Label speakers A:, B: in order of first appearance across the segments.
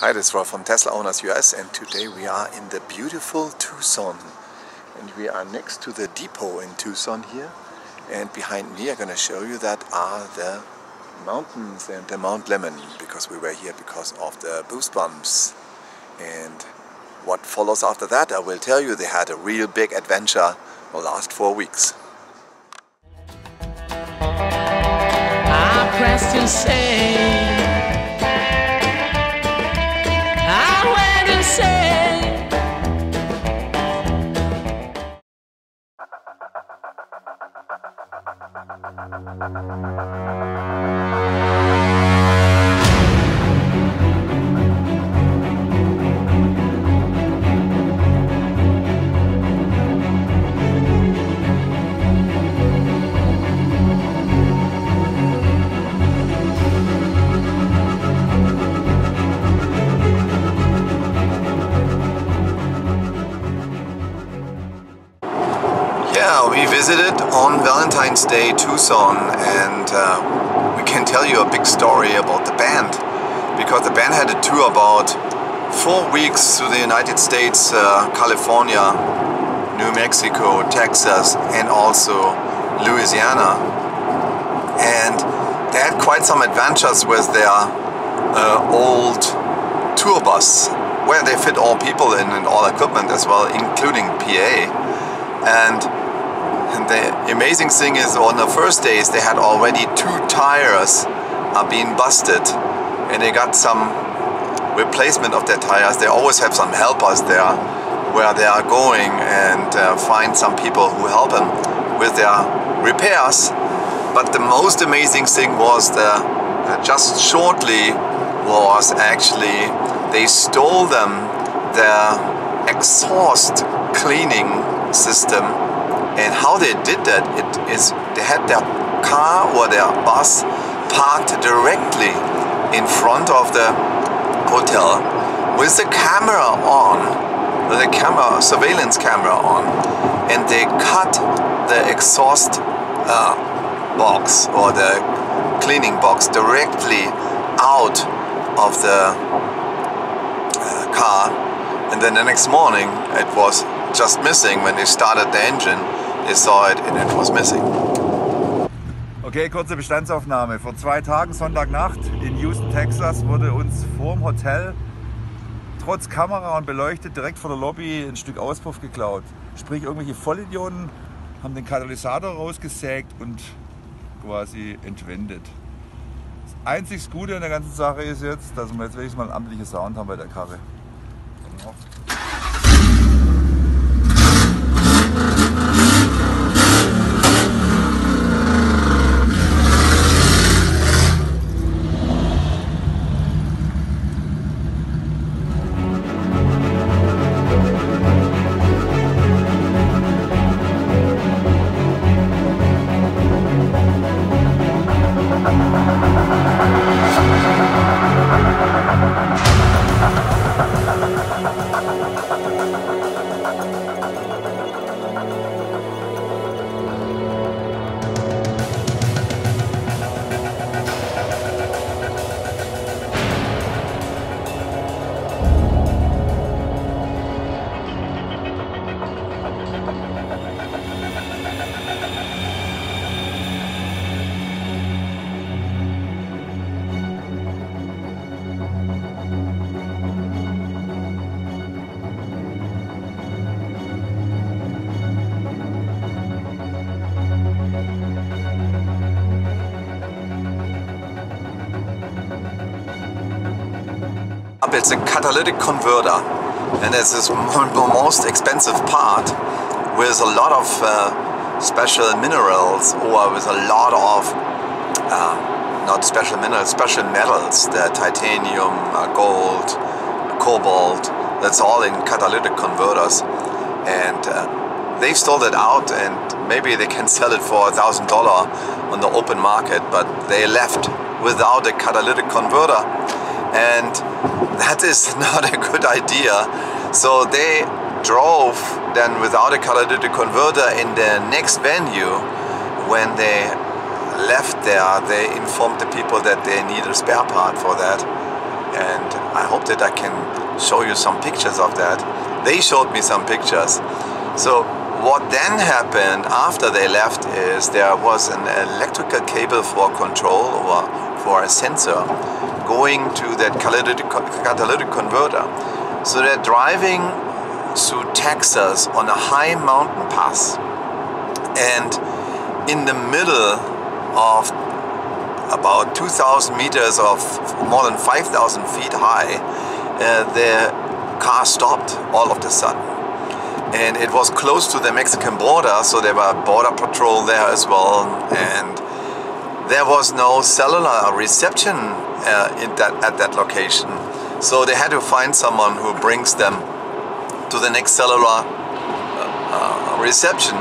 A: Hi, this is Rolf from Tesla Owners US and today we are in the beautiful Tucson and we are next to the depot in Tucson here and behind me I'm going to show you that are the mountains and the Mount Lemmon because we were here because of the Booze Bums and what follows after that I will tell you they had a real big adventure the last four weeks.
B: I pressed insane. I Thank you.
A: Yeah, we visited on Valentine's Day Tucson and uh, we can tell you a big story about the band. Because the band had a tour about four weeks through the United States, uh, California, New Mexico, Texas and also Louisiana. And they had quite some adventures with their uh, old tour bus where they fit all people in and all equipment as well including PA and and the amazing thing is on the first days they had already two tires are being busted and they got some replacement of their tires. They always have some helpers there where they are going and uh, find some people who help them with their repairs. But the most amazing thing was the uh, just shortly was actually they stole them their exhaust cleaning system and how they did that it is they had their car or their bus parked directly in front of the hotel with the camera on the camera surveillance camera on and they cut the exhaust uh, box or the cleaning box directly out of the uh, car. And then the next morning it was just missing when they started the engine it and it was missing.
C: Okay, kurze Bestandsaufnahme. Vor zwei Tagen, Sonntagnacht, in Houston, Texas, wurde uns vorm Hotel trotz Kamera und beleuchtet direkt vor der Lobby ein Stück Auspuff geklaut. Sprich, irgendwelche Vollidioten haben den Katalysator rausgesägt und quasi entwendet. Das einzig Gute an der ganzen Sache ist jetzt, dass wir jetzt wenigstens mal einen amtlichen Sound haben bei der Karre.
A: It's a catalytic converter and it's this most expensive part with a lot of uh, special minerals or with a lot of uh, not special minerals, special metals, the titanium, uh, gold, cobalt, that's all in catalytic converters. And uh, they stole it out and maybe they can sell it for a thousand dollar on the open market but they left without a catalytic converter. And that is not a good idea so they drove then without a catalytic converter in the next venue when they left there they informed the people that they need a spare part for that and I hope that I can show you some pictures of that. They showed me some pictures. So what then happened after they left is there was an electrical cable for control or for a sensor going to that catalytic, converter. So they're driving through Texas on a high mountain pass and in the middle of about 2,000 meters of more than 5,000 feet high, uh, the car stopped all of a sudden. And it was close to the Mexican border, so there were border patrol there as well. And there was no cellular reception uh, that, at that location. So they had to find someone who brings them to the next cellular uh, uh reception.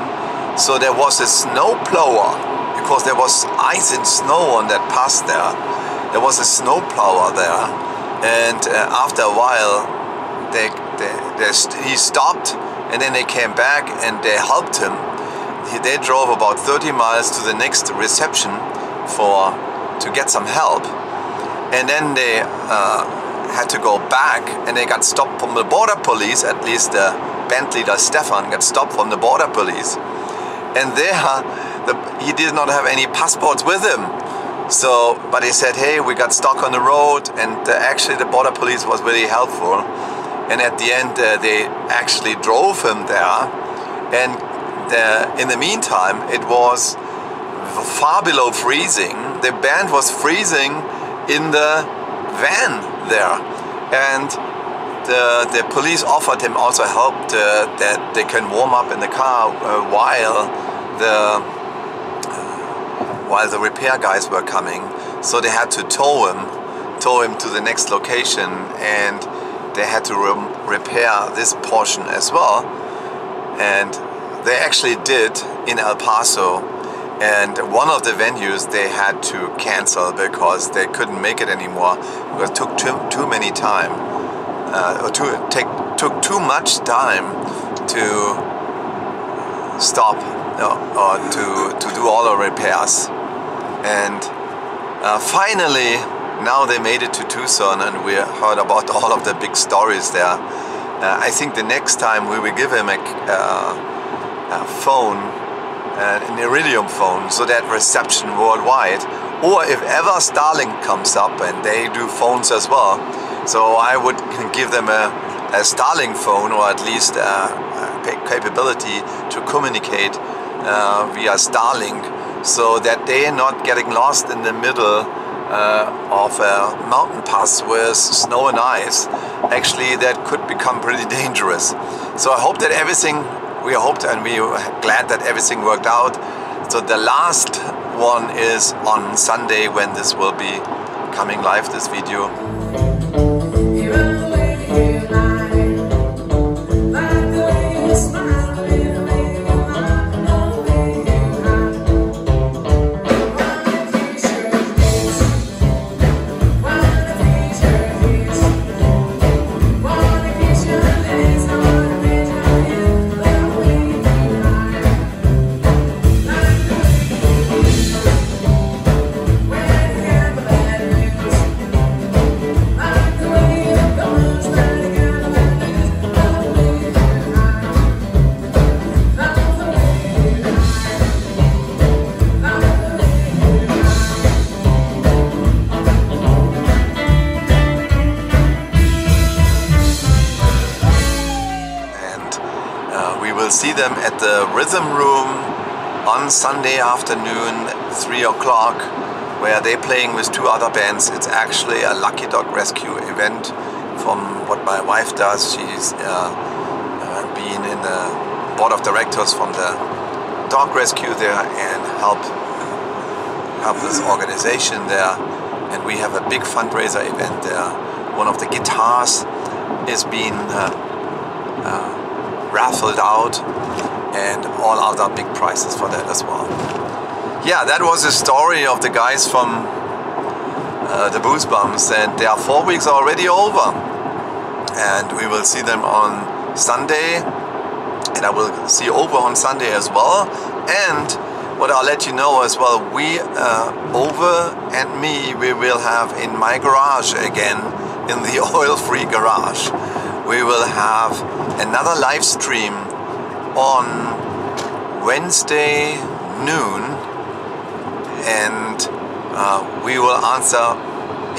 A: So there was a snow plower because there was ice and snow on that pass there. There was a snow plower there, and uh, after a while, they, they, they st he stopped, and then they came back and they helped him. He, they drove about 30 miles to the next reception for to get some help, and then they uh, had to go back, and they got stopped from the border police. At least the band leader Stefan got stopped from the border police, and there the, he did not have any passports with him. So, but he said, hey, we got stuck on the road, and uh, actually the border police was really helpful. And at the end, uh, they actually drove him there. And uh, in the meantime, it was far below freezing. The band was freezing in the van there, and the, the police offered him also help to, that they can warm up in the car uh, while the while the repair guys were coming. So they had to tow him, tow him to the next location, and they had to re repair this portion as well. And they actually did in El Paso. And one of the venues they had to cancel because they couldn't make it anymore because it took too, too many time, uh, or too, take, took too much time to stop or to, to do all the repairs. And uh, finally, now they made it to Tucson and we heard about all of the big stories there. Uh, I think the next time we will give him a, uh, a phone, uh, an Iridium phone, so that reception worldwide. Or if ever Starlink comes up and they do phones as well, so I would give them a, a Starlink phone or at least a, a capability to communicate uh, via Starlink so that they're not getting lost in the middle uh, of a mountain pass with snow and ice. Actually, that could become pretty dangerous. So I hope that everything, we hoped and we are glad that everything worked out. So the last one is on Sunday when this will be coming live, this video. Them at the Rhythm Room on Sunday afternoon, 3 o'clock, where they're playing with two other bands. It's actually a Lucky Dog Rescue event from what my wife does. She's uh, uh, been in the board of directors from the dog rescue there and help help this organization there. And we have a big fundraiser event there. One of the guitars is being uh, uh raffled out and all other big prizes for that as well. Yeah, that was the story of the guys from uh, the Booze Bums and they are four weeks already over and we will see them on Sunday and I will see Over on Sunday as well and what I'll let you know as well, we, uh, Over and me, we will have in my garage again in the oil-free garage. We will have another live stream on Wednesday noon and uh, we will answer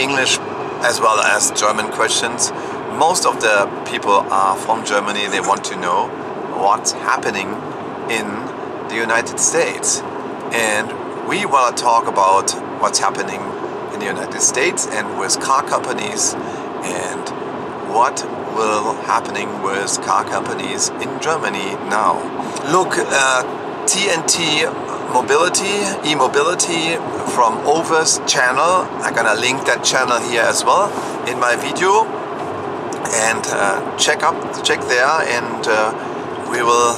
A: English as well as German questions. Most of the people are from Germany. They want to know what's happening in the United States. And we want to talk about what's happening in the United States and with car companies and what happening with car companies in Germany now. Look, uh, TNT Mobility, e-mobility from Over's channel. I'm gonna link that channel here as well in my video and uh, check up, check there and uh, we will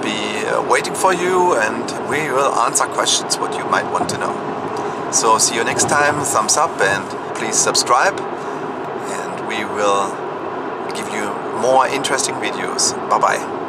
A: be uh, waiting for you and we will answer questions what you might want to know. So see you next time, thumbs up and please subscribe and we will give you more interesting videos. Bye bye.